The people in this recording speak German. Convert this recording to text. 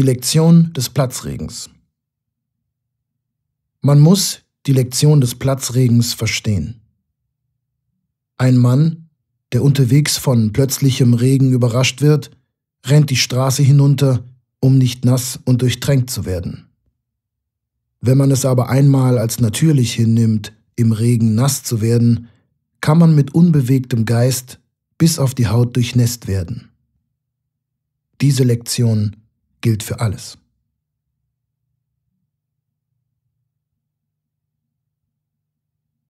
Die Lektion des Platzregens. Man muss die Lektion des Platzregens verstehen. Ein Mann, der unterwegs von plötzlichem Regen überrascht wird, rennt die Straße hinunter, um nicht nass und durchtränkt zu werden. Wenn man es aber einmal als natürlich hinnimmt, im Regen nass zu werden, kann man mit unbewegtem Geist bis auf die Haut durchnässt werden. Diese Lektion gilt für alles.